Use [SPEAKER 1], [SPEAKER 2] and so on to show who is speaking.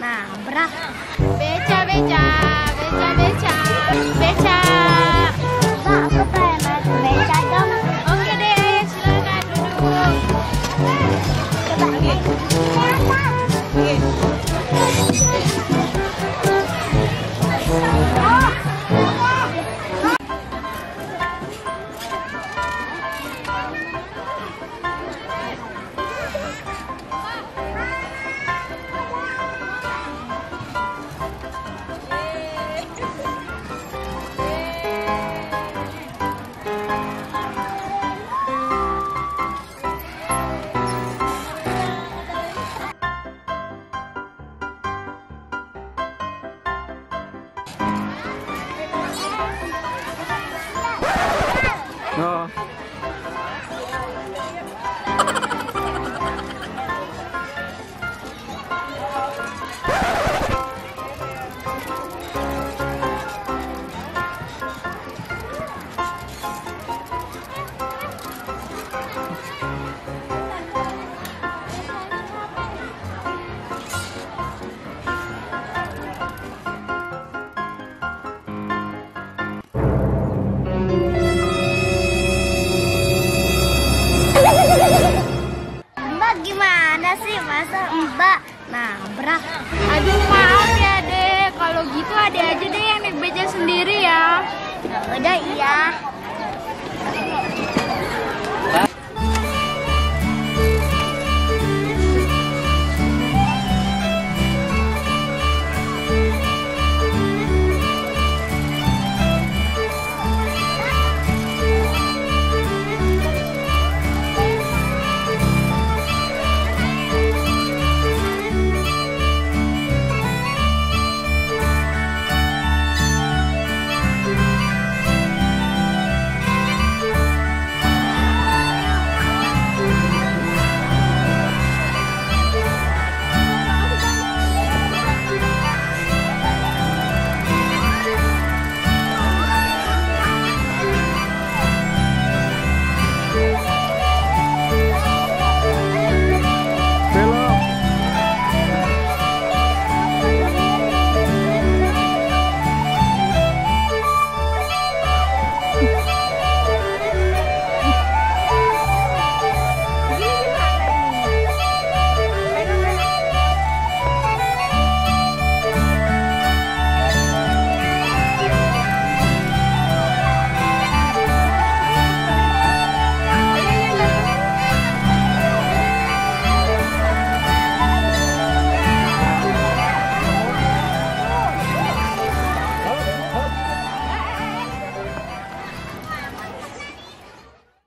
[SPEAKER 1] nabrak. Beca, beca, beca,
[SPEAKER 2] beca. 啊。Sih masa Mbak nabrak?
[SPEAKER 1] Aduh maaf ya deh, kalau gitu ada aja deh yang naik beca sendiri ya.
[SPEAKER 2] Udah iya.